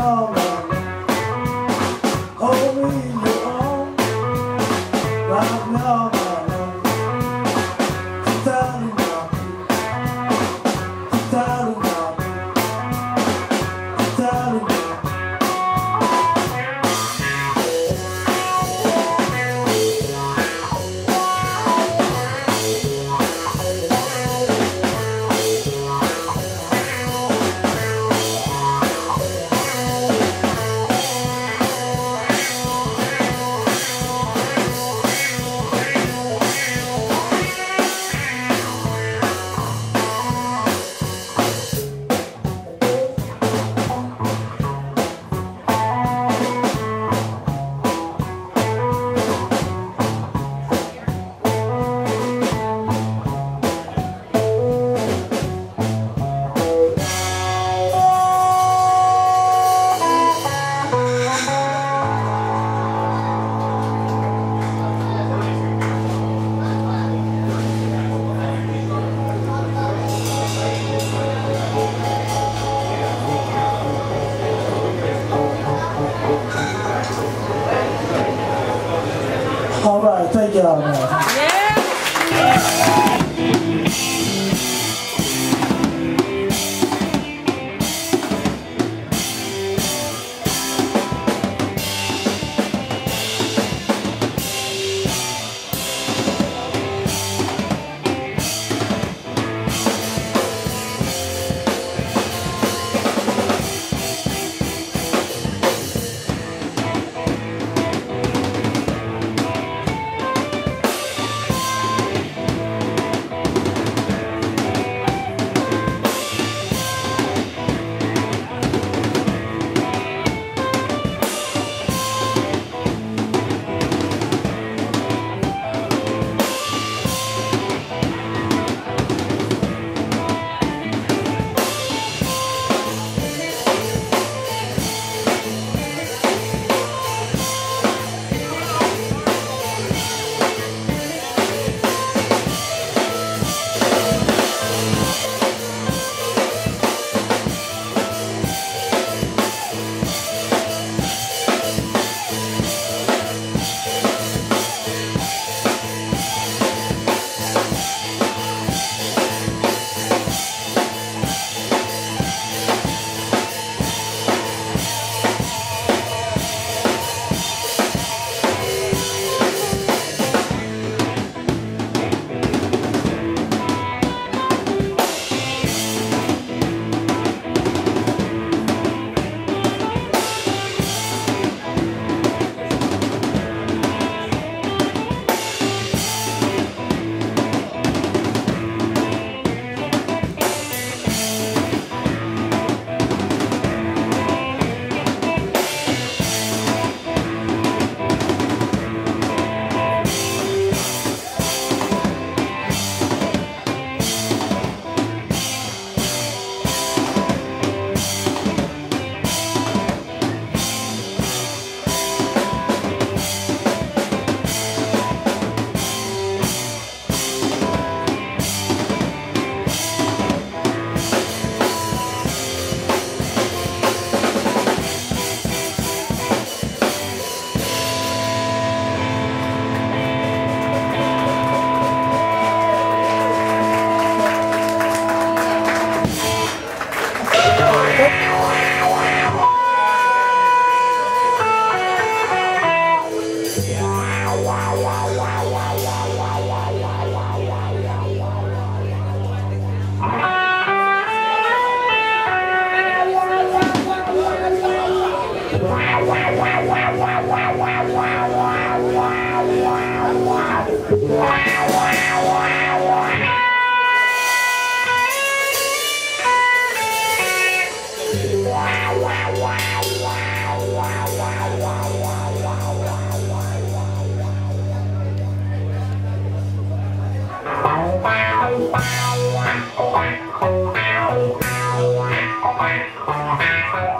Oh. All right, thank y'all. Wow.